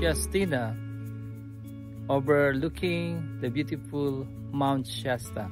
Justina, overlooking the beautiful Mount Shasta.